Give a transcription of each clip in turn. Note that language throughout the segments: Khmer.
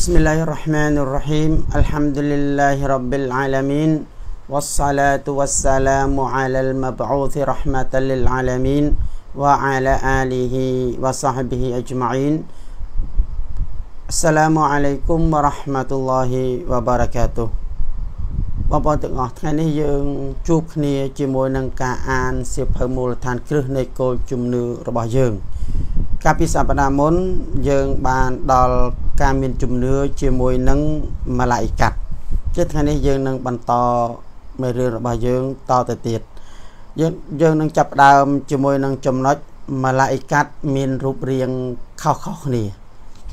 بسم الله الرحمن الرحيم الحمد لله رب العالمين والصلاة والسلام على المبعوث رحمة للعالمين وعلى آله وصحبه أجمعين السلام عليكم ورحمة الله وبركاته បងប្អូនទាំងអស់ថ្ងៃនេះយើងជួបគ្នាជាមួយនឹងការអានសៀវភៅមូលដ្ឋានគ្រឹះនៃគោលជំនឿរបស់យើងកាលពីសប្តាហ៍មុនយើងបានដល់ ការមានជំនឿជាមួយនឹងម៉ាឡៃកាត់ជាថ្ងៃនេះយើងនឹងបន្តមេរៀនរបស់យើងតទៅទៀតយើងយើងនឹងចាប់ផ្ដើមជាមួយនឹងចំណុចម៉ាឡៃកាត់មានរូបរាងខុសៗគ្នា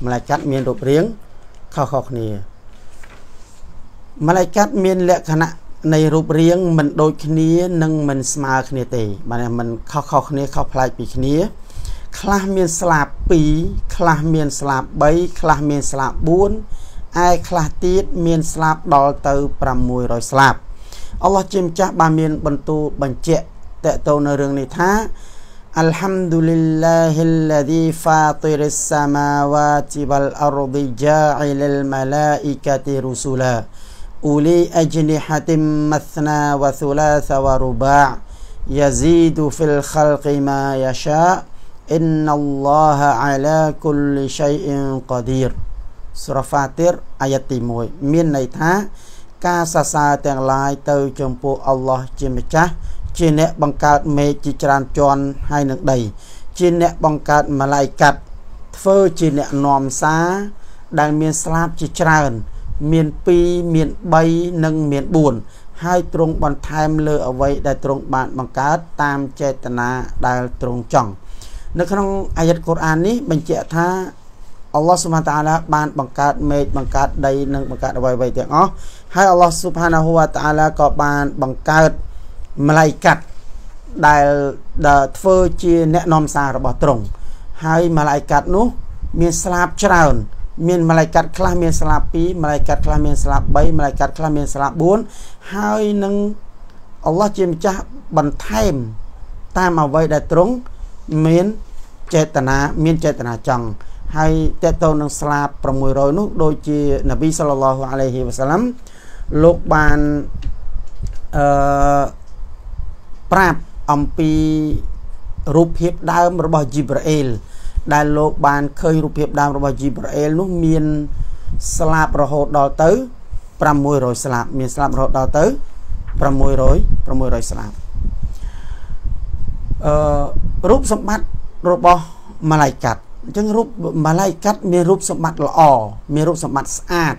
ម៉ាឡៃកាត់មានរូបរាងខុសៗគ្នាម៉ាឡៃកាត់មានលក្ខណៈនៃរូបរាងមិនដូចគ្នានិងមិនស្មើគ្នាទេបាទมันខុសៗគ្នាខុសប្លែកពីគ្នា ខ្លះមានស្លាប2ខ្លះមានស្លាប3ខ្លះមានស្លាប4ឯខ្លះទៀតមានស្លាបដល់ទៅ600ស្លាបអល់ឡោះជាម្ចាស់បានមានបន្ទូលបញ្ជាក់តកតទៅនៅរឿងនេះថា الحمد لله الذي فاطر السماوات والأرض جاعل الملائكة رسلا أولي أجنحة مثنى وثلاث ورباع يزيد في الخلق ما يشاء إن الله على كل شيء قدير សូរ៉ាហ្វាទីរអាយ៉ាទី1មានន័យថាការសរសើរទាំងឡាយទៅចំពោះអល់ឡោះជាម្ចាស់ជាអ្នកបង្កើតមេឃជាច្រើនជាន់ហើយនឹងដី ជាអ្នកបង្កើតម៉ាឡៃកាត់ធ្វើជាអ្នកនាំសារដែលមានស្លាបជាច្រើនមាន2មាន3និងមាន4ហើយទ្រង់បន្ថែមលើអ្វីដែលទ្រង់បានបង្កើតតាមចេតនាដែលទ្រង់ចង់ នៅក្នុងអាយ៉ាតកូរ៉ាននេះបញ្ជាក់ថាអល់ឡោះស៊ុបហានតាឡាបានបង្កើតមេឃបង្កើតដីនិងបង្កើតអ្វីៗទាំងអស់ហើយអល់ឡោះស៊ុបហានាហ៊ូវតាឡាក៏បានបង្កើតម៉ាឡៃកាត់ដែលដែលធ្វើជាអ្នកនាំសាររបស់ទ្រង់ហើយម៉ាឡៃកាត់នោះ មានស្លាបច្រើន មានម៉ាឡៃកាត់ខ្លះមានស្លាប2ម៉ាឡៃកាត់ខ្លះមានស្លាប3ម៉ាឡៃកាត់ខ្លះមានស្លាប4ហើយនឹងអល់ឡោះជាម្ចាស់បន្ថែមតាមអ្វីដែលទ្រង់មាន ចេតនាមានចេតនាចង់ហើយតេតទៅនឹងស្លាប600នោះដូចជានប៊ីសល្លឡោះអាឡៃហ៊ីវ៉ាសាឡាំលោកបានអឺប្រាប់អំពីរូបភាពដើមរបស់ជីប្រាអ៊ីលដែលលោកបានឃើញរូបភាពដើមរបស់ជីប្រាអ៊ីលនោះមានស្លាបរហូតដល់ទៅ600ស្លាបមានស្លាបរហូតដល់ទៅ600 600ស្លាបអឺរូបសម្បត្តិ របស់ម៉ាឡៃកាត់អញ្ចឹងរូបម៉ាឡៃកាត់មានរូបសម្បត្តិល្អមានរូបសម្បត្តិស្អាត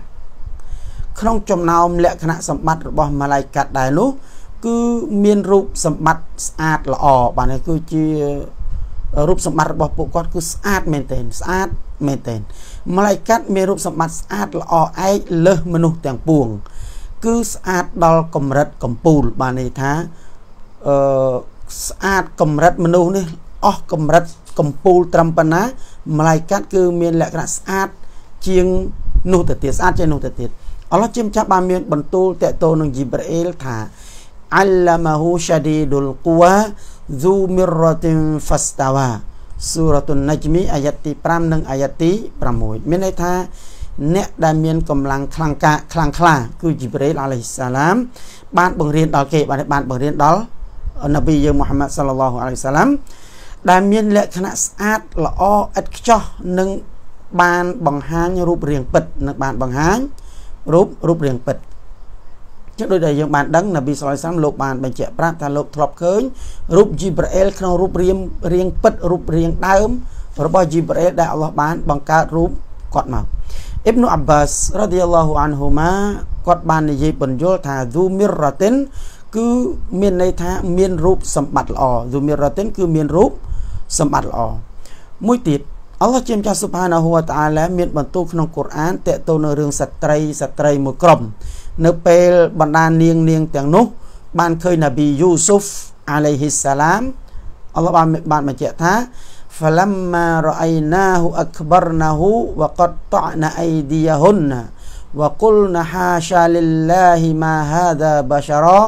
ក្នុងចំណោមលក្ខណៈសម្បត្តិរបស់ម៉ាឡៃកាត់ដែរនោះគឺមានរូបសម្បត្តិស្អាតល្អបាទនេះគឺជារូបសម្បត្តិរបស់ពួកគាត់គឺស្អាតមែនទែនស្អាតមែនទែនម៉ាឡៃកាត់មានរូបសម្បត្តិស្អាតល្អឯកលើសមនុស្សទាំងពួង គឺស្អាតដល់កម្រិតកំពូល បានន័យថាអឺស្អាតកម្រិតមនុស្សនេះ អស់កម្រិតកំពូលត្រឹមប៉ុណ្ណាម៉ាឡៃកាត់គឺមានលក្ខណៈស្អាតជាងនោះទៅទៀតស្អាតជាងនោះទៅទៀតអល់ឡោះជាម្ចាស់បានមានបន្ទូលតេតោនឹងជីប្រអ៊ីលថាអលម៉ាហ៊ូឆាឌីឌុលគូវ៉ា ذو مرة فاستوى សូរ៉ាតុនណាជ្មីអាយ៉ាត់ទី5និងអាយ៉ាត់ទី6មានន័យថាអ្នកដែលមានកម្លាំងខ្លាំងកាខ្លាំងក្លាគឺជីប្រេលអាឡៃសាឡាមបានបង្រៀនដល់គេបានបានបង្រៀនដល់នប៊ីយើងមូហាម៉ាត់សាឡឡោះអាឡៃសាឡាម ដែលមានលក្ខណៈស្អាតល្អឥតខ្ចោះនិងបានបង្ហាញរូបរាងពិតនិងបានបង្ហាញរូបរូបរាងពិតចឹងដូចដែលយើងបានដឹងនប៊ីសល្លាមលោកបានបញ្ជាក់ប្រាប់ថាលោកធ្លាប់ឃើញរូបជីប្រអ៊ែលក្នុងរូបរាងរាងពិតរូបរាងដើមរបស់ជីប្រអ៊ែលដែលអល់ឡោះបានបង្កើតរូបគាត់មកអ៊ីបនុអាប់បាសរ៉ាឌីយ៉ាឡោះអានហ៊ូម៉ាគាត់បាននិយាយបញ្យល់ថាឌូមីរ៉ាទិនគឺមានន័យថាមានរូបសម្បត្តិល្អឌូមីរ៉ាទិនគឺមានរូប សម្បត្តិល្អមួយទៀតអល់ឡោះជាម្ចាស់ស៊ុបហានាហ៊ូវតាអាឡាមានបន្ទូលក្នុងកូរ៉ានតេតទៅនៅរឿងស្ត្រីស្ត្រីមួយក្រុមនៅពេលបណ្ដានាងនាងទាំងនោះបានឃើញនប៊ីយូស៊ុហ្វអាឡៃហ៊ីសាឡាមអល់ឡោះបានបានបញ្ជាក់ថា فلما رأيناه أكبرنه وقطعن أيديهن وقلن حاشا لله ما هذا بشرا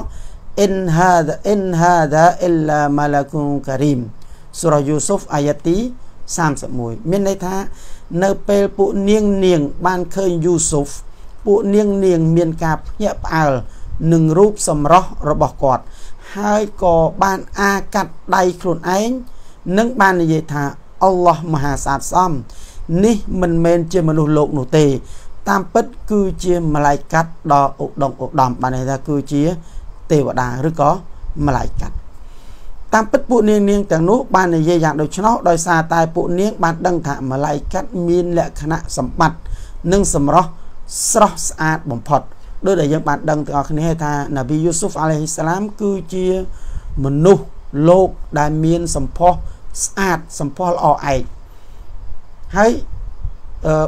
إن هذا إن هذا إلا ملك كريم សូរ៉ាយូស៊ុហ្វអាយ៉ាទី31មានន័យថានៅពេលពួកនាងនាងបានឃើញយូស៊ុហ្វពួកនាងនាងមានការភ្ញាក់ផ្អើលនឹងរូបសម្រស់របស់គាត់ហើយក៏បានអាកាត់ដៃខ្លួនឯងនិងបាននិយាយថាអល់ឡោះមហាសាទសំនេះមិនមែនជាមនុស្សលោកនោះទេ តាមពិតគឺជាម្លាយកាត់ដ៏ឧត្តមឧត្តមបានន័យថាគឺជាទេវតាឬក៏ម្លាយកាត់ តាមពិតពួកនាងនាងទាំងនោះបាននិយាយយ៉ាងដូច្នោះដោយសារតែពួកនាងបានដឹងថាម្លាយកាត់មានលក្ខណៈសម្បត្តិនិងសម្រស់ស្រស់ស្អាតបំផុតដោយដែលយើងបានដឹងទាំងអស់គ្នាថាណាប៊ីយូស៊ុហ្វអាឡៃហ៊ីសឡាមគឺជាមនុស្សលោកដែលមានសម្ផស្សស្អាតសម្ផស្សល្អឯកហើយ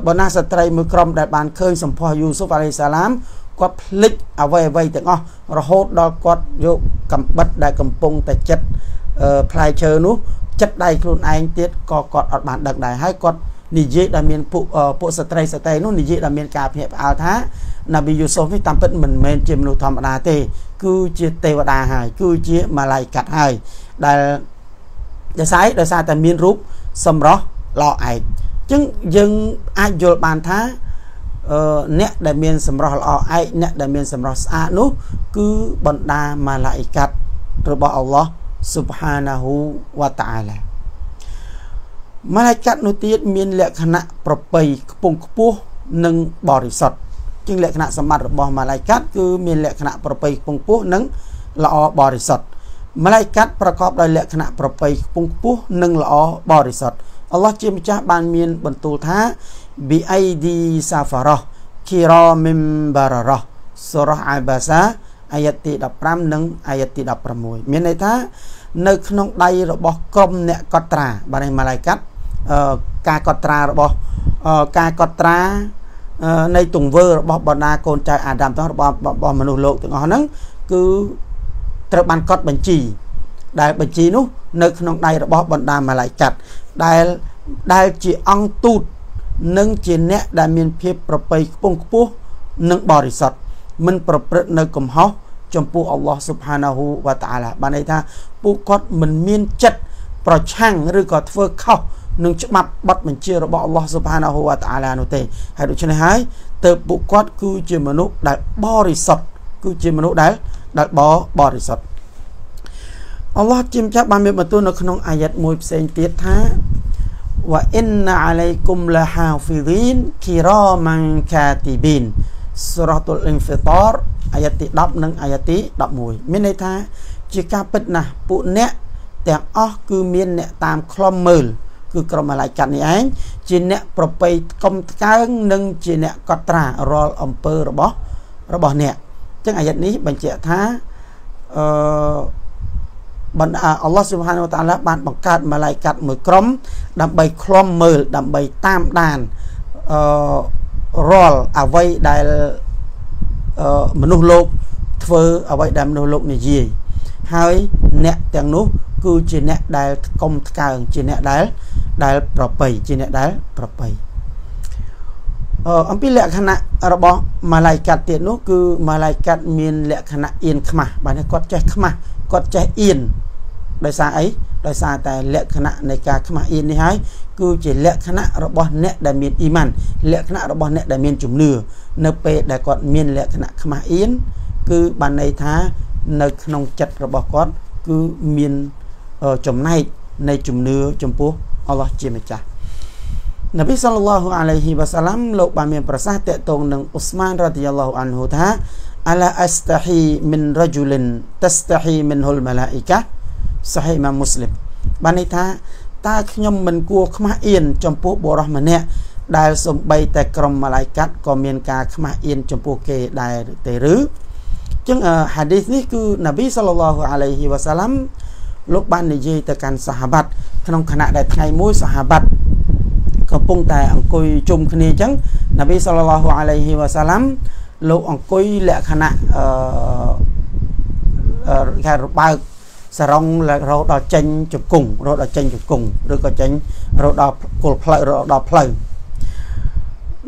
បើណាស្ត្រីមួយក្រុមដែលបានឃើញសម្ផស្សយូស៊ុហ្វអាឡៃសាឡាមគាត់ភ្លេចអ្វីអ្វីទាំងអស់រហូតដល់គាត់យកកំបិតដែលកំពុងតែចិត្ត ផ្លែឈើនោះចិត្តដៃខ្លួនឯងទៀតក៏គាត់អត់បានដឹកដែរហើយគាត់និយាយដែលមានពួកពួកស្ត្រីស្ត្រីនោះនិយាយដែលមានការភ្ញាក់ផ្អើលថាណាប៊ីយូស៊ុហ្វនេះតាមពិតមិនមែនជាមនុស្សធម្មតាទេ គឺជាទេវតាហើយ គឺជាម៉ាឡៃកាត់ហើយដែលដោយសារដោយសារតែមានរូបសម្រស់ល្អឯកអញ្ចឹងយើងអាចយល់បានថាអឺអ្នកដែលមានសម្រស់ល្អឯកអ្នកដែលមានសម្រស់ស្អាតនោះ គឺបណ្ដាម៉ាឡៃកាត់របស់អល់ឡោះ Subhanahu wa ta'ala ម៉ាឡៃកាត់នោះទៀតមានលក្ខណៈប្រពៃខ្ពង់ខ្ពស់និងបរិសុទ្ធជាងលក្ខណៈសម្បត្តិរបស់ម៉ាឡៃកាត់គឺមានលក្ខណៈប្រពៃខ្ពង់ខ្ពស់និងល្អបរិសុទ្ធម៉ាឡៃកាត់ប្រកបដោយលក្ខណៈប្រពៃខ្ពង់ខ្ពស់និងល្អបរិសុទ្ធអល់ឡោះជាម្ចាស់បានមានបន្ទូលថា bi aidi safarah kiramin bararah សូរ៉ា អាបាសាអាយទី15និងអាយទី16មានន័យថានៅក្នុងដៃរបស់ក្រុមអ្នកកត់ត្រាបាទនេះម៉ាឡៃកាត់ការកត់ត្រារបស់ការកត់ត្រានៃទង្វើរបស់បណ្ដាកូនចៅអាដាមទាំងរបស់របស់មនុស្សលោកទាំងអស់ហ្នឹងគឺត្រូវបានកត់បញ្ជី ដែលបញ្ជីនោះនៅក្នុងដៃរបស់បណ្ដាម៉ាឡៃកាត់ដែលដែលជាអង្គទូតនិងជាអ្នកដែលមានភាពប្រពៃខ្ពង់ខ្ពស់និងបរិសុទ្ធមិនប្រព្រឹត្តនៅកំហុស ចំពោះអល់ឡោះស៊ុបហានាហ៊ូវតាអាឡាបានន័យថាពួកគាត់មិនមានចិត្តប្រឆាំងឬក៏ធ្វើខុសនឹងច្បាប់បទបញ្ជារបស់អល់ឡោះស៊ុបហានាហ៊ូវតាអាឡានោះទេហើយដូច្នេះហើយទើបពួកគាត់គឺជាមនុស្សដែលបរិសុទ្ធគឺជាមនុស្សដែលដែលបបរិសុទ្ធអល់ឡោះជាម្ចាស់បានមានបន្ទូលនៅក្នុងអាយ៉ាត់មួយផ្សេងទៀតថាវ៉ាអ៊ីនណាអាឡៃគុំឡាហាហ្វីរីនគីរ៉ាម៉ាន់កាទីប៊ីនសូរ៉ាតុលអ៊ីនហ្វីតរ អាយ៉ាទី10និងអាយ៉ាទី11មានន័យថា ជាការពិតណាស់ពួកអ្នកទាំងអស់គឺមានអ្នកតាមខ្លំមើលគឺក្រុមអាឡៃកាត់នេះឯងជាអ្នកប្រពៃកុំថ្កើងនិងជាអ្នកកត់ត្រារាល់អំពើរបស់របស់អ្នកអញ្ចឹងអាយ៉ានេះបញ្ជាក់ថាអឺបណ្ដាអល់ឡោះស៊ុបហានវតាឡាបានបង្កើតម៉ាឡៃកាត់មួយក្រុម ដើម្បីឃ្លាំមើលដើម្បីតាមដានអឺរាល់អ្វីដែលអឺ មនុស្សលោកធ្វើអ្វីដែលមនុស្សលោកនិយាយហើយអ្នកទាំងនោះគឺជាអ្នកដែលកុំថ្កើងជាអ្នកដែលដែលប្រប្រៃជាអ្នកដែលប្រប្រៃអឺអំពីលក្ខណៈរបស់ម៉ាឡៃកាត់ទៀតនោះគឺម៉ាឡៃកាត់មានលក្ខណៈអៀនខ្មាស់បាទគាត់ចេះខ្មាស់គាត់ចេះអៀន ដោយសារអីដោយសារតែលក្ខណៈនៃការខ្មាស់អៀននេះហើយគឺជាលក្ខណៈរបស់អ្នកដែលមានអ៊ីម៉ានលក្ខណៈរបស់អ្នកដែលមានជំនឿនៅពេលដែលគាត់មានលក្ខណៈខ្មាស់អៀនគឺបានន័យថានៅក្នុងចិត្តរបស់គាត់គឺមានចំណែកនៃជំនឿចំពោះអល់ឡោះជាម្ចាស់នប៊ីសល្លឡោះអាឡៃហ៊ីវ៉ាសាឡាំលោកបានមានប្រសាសន៍តកតងនឹងអ៊ូស្មានរ៉ាឌីយ៉ាឡោះអានហ៊ូថាអឡាអស្តាហ៊ីមិនរ៉ាជូលិនតស្តាហ៊ីមិនហ៊ុលម៉ាឡាអ៊ីកា សាហីម៉ាមូស្លីមបានន័យថាតើខ្ញុំមិនគួរខ្មាស់អៀនចំពោះបុរសម្នាក់ដែលសំបីតែក្រុមម៉ាឡៃកាត់ក៏មានការខ្មាស់អៀនចំពោះគេដែរទេឬចឹងហាឌីសនេះគឺនប៊ីសល្លឡោះអាឡៃហ៊ីវ៉ាសាឡាំលោកបាននិយាយទៅកាន់សាហាបាត់ក្នុងខណៈដែលថ្ងៃមួយសាហាបាត់កំពុងតែអង្គុយជុំគ្នាអញ្ចឹងនប៊ីសល្លឡោះអាឡៃហ៊ីវ៉ាសាឡាំលោកអង្គុយលក្ខណៈអឺគេរបើក សរងរហូតដល់ចេញជង្គង់រហូតដល់ចេញជង្គង់ឬក៏ចេញរហូតដល់គល់ផ្លូវរហូតដល់ផ្លូវ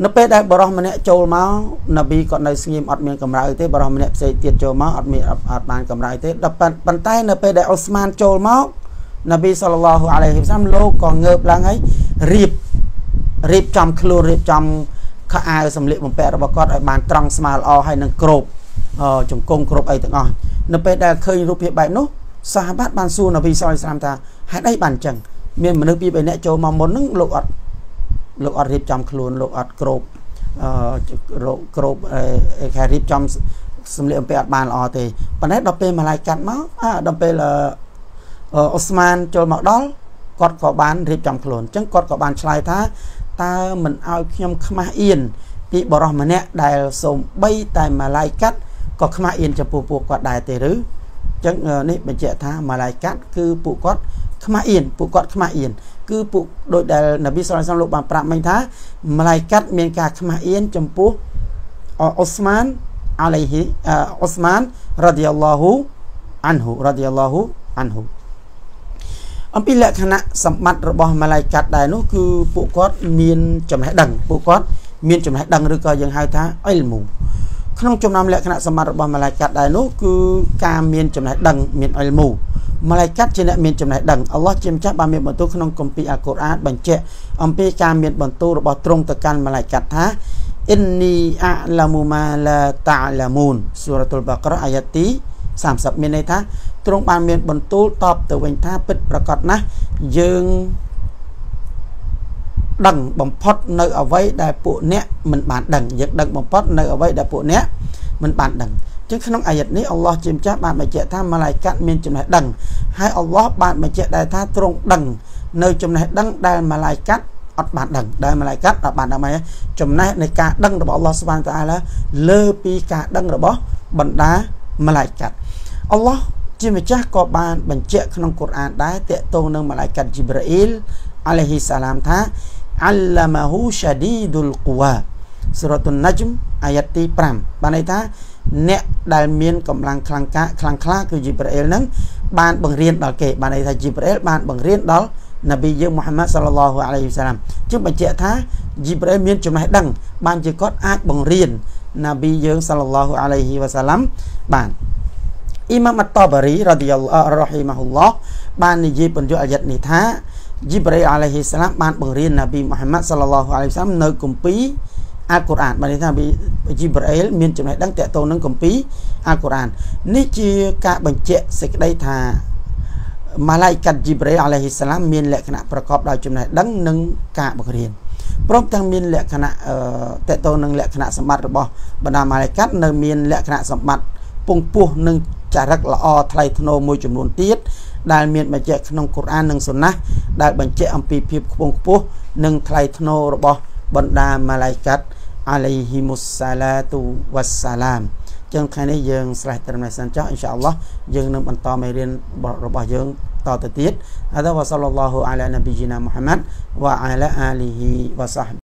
នៅពេលដែលបរោះម្នាក់ចូលមកនប៊ីគាត់នៅស្ងៀមអត់មានកម្រើទេបរោះម្នាក់ផ្សេងទៀតចូលមកអត់មានអត់បានកម្រើទេដល់ប៉ុន្តែនៅពេលដែលអ៊ូស្មានចូលមកនប៊ីសល្លឡោះអាឡៃហ៊ីវសាមលោកក៏ងើបឡើងហើយរៀបរៀបចំខ្លួនរៀបចំខោអាវសម្លៀកបំពាក់របស់គាត់ឲ្យបានត្រង់ស្មើល្អហើយនឹងគ្របជង្គង់គ្រប់អីទាំងអស់នៅពេលដែលឃើញរូបភាពបែបនោះ សាហាបាត់បានសួរនប៊ីសល្លាស្លាមថាហេតុអីបានអញ្ចឹងមានមនុស្សពីរបីនាក់ចូលមកមុនហ្នឹងលោកអត់លោកអត់រៀបចំខ្លួនលោកអត់គ្របអឺគ្របគេរៀបចំសម្លៀកបំពាក់អត់បានល្អទេប៉ុន្តែដល់ពេលម៉ាឡៃកាត់មកអាដល់ពេលអូស្មានចូលមកដល់គាត់ក៏បានរៀបចំខ្លួនអញ្ចឹងគាត់ក៏បានឆ្លើយថាតើមិនឲ្យខ្ញុំខ្មាស់អៀនពីបរោះម្នាក់ដែលសូមបីតែម៉ាឡៃកាត់ក៏ខ្មាស់អៀនចំពោះពួកគាត់ដែរទេឬអញ្ចឹងនេះបញ្ជាក់ថាម៉ាឡៃកាត់គឺពួកគាត់ខ្មាស់អៀនពួកគាត់ខ្មាស់អៀនគឺពួកដោយដែលនប៊ីសុលឡាហ៍លោកបានប្រាប់មិញថាម៉ាឡៃកាត់មានការខ្មាស់អៀនចំពោះអូស្មានអាឡៃហ៊ីអូស្មានរ៉ាឌីយ៉ាឡោហ៊ូអានហ៊ូរ៉ាឌីយ៉ាឡោហ៊ូអានហ៊ូអំពីលក្ខណៈសម្បត្តិរបស់ម៉ាឡៃកាត់ដែរនោះគឺពួកគាត់មានចំណេះដឹងពួកគាត់មានចំណេះដឹងឬក៏យើងហៅថាអ៊ីលមូ ក្នុងចំណោមលក្ខណៈសម្បត្តិរបស់ម៉ាឡៃកាត់ដែរនោះគឺការមានចំណេះដឹងមានអ៊ីលមូម៉ាឡៃកាត់ជាអ្នកមានចំណេះដឹងអល់ឡោះជាម្ចាស់បានមានបន្ទូលក្នុងគម្ពីរអាកុរអានបញ្ជាក់អំពីការមានបន្ទូលរបស់ទ្រង់ទៅកាន់ម៉ាឡៃកាត់ថាអ៊ីននីអាឡាមូម៉ាឡាតាឡាមូនសូរ៉ាតុលបាករ៉ាអាយ៉ាទី30មានន័យថាទ្រង់បានមានបន្ទូលតបទៅវិញថាពិតប្រកបណាស់យើង ដឹងបំផុតនៅអ្វីដែលពួកអ្នកមិនបានដឹងយើងដឹងបំផុតនៅអ្វីដែលពួកអ្នកមិនបានដឹងចឹងក្នុងអាយ៉ាតនេះអល់ឡោះជាម្ចាស់បានបញ្ជាក់ថាម៉ាឡៃកាត់មានចំណេះដឹងហើយអល់ឡោះបានបញ្ជាក់ដែរថាទ្រង់ដឹងនៅចំណេះដឹងដែលម៉ាឡៃកាត់អត់បានដឹងដែលម៉ាឡៃកាត់អត់បានដឹងមកចំណេះនៃការដឹងរបស់អល់ឡោះស្វែងតាឡាលើពីការដឹងរបស់បណ្ដាម៉ាឡៃកាត់អល់ឡោះជាម្ចាស់ក៏បានបញ្ជាក់ក្នុងកូរ៉ានដែរតកតងនឹងម៉ាឡៃកាត់ជីប្រអ៊ីលអាឡៃហ៊ីសាឡាមថា អល្លាម៉ាហ៊ូឆាឌីឌុលកូវ៉ាសូរ៉ាតុនណាជ្មអាយ៉ាត់ទី5បានន័យថាអ្នកដែលមានកម្លាំងខ្លាំងកាខ្លាំងក្លាគឺជីប្រអ៊ីលនឹងបានបង្រៀនដល់គេបានន័យថាជីប្រអ៊ីលបានបង្រៀនដល់នប៊ីយើងមូហាម៉ាត់សាឡឡោះអាឡៃហ៊ីវសាឡាមជាបញ្ជាក់ថាជីប្រអ៊ីលមានចំណេះដឹង បានជាគាត់អាចបង្រៀននប៊ីយើងសាឡឡោះអាឡៃហ៊ីវសាឡាមបានអ៊ីម៉ាមតបារីរ៉ាឌីយ៉ាឡោះរ៉ហ៊ីម៉ាហ៊ុលឡោះបាននិយាយបញ្យល់អាយ៉ាត់នេះថា ជីប្រៃអាឡៃហ៊ីសាឡាមបានបង្រៀននប៊ីមូហាម៉ាត់សាឡឡោះអាឡៃហ៊ីវសាឡាមនៅគម្ពីរអាកុរអានបានន័យថាជីប្រអ៊ីលមានចំណេះដឹងតកតងនឹងគម្ពីរអាកុរអាននេះជាការបញ្ជាក់សេចក្តីថាម៉ាឡៃកាត់ជីប្រៃអាឡៃហ៊ីសាឡាមមានលក្ខណៈប្រកបដោយចំណេះដឹងនិងការបង្រៀនព្រមទាំងមានលក្ខណៈតកតងនឹងលក្ខណៈសម្បត្តិរបស់បណ្ដាម៉ាឡៃកាត់នៅមានលក្ខណៈសម្បត្តិពងពោះនិង ចរិតល្អថ្លៃថ្នូរមួយចំនួនទៀតដែលមានបញ្ជាក់ក្នុងកូរ៉ាននិងសុណាដែលបញ្ជាក់អំពីភាពខ្ពង់ខ្ពស់និងថ្លៃថ្នូររបស់បណ្ដាម៉ាឡៃកាត់អាឡៃហ៊ីមុសសាឡាទូវ៉ាសាឡាមចឹងថ្ងៃនេះយើងស្រេះត្រឹមនេះសិនចុះអ៊ីនសាអល់ឡោះយើងនឹងបន្តមេរៀនរបស់យើងតទៅទៀតហៅថាវ៉ាសល្លឡោះអាឡានប៊ីជីណាមូហាម៉ាត់វ៉ាអាឡាអាលីហ៊ីវ៉ាសាហ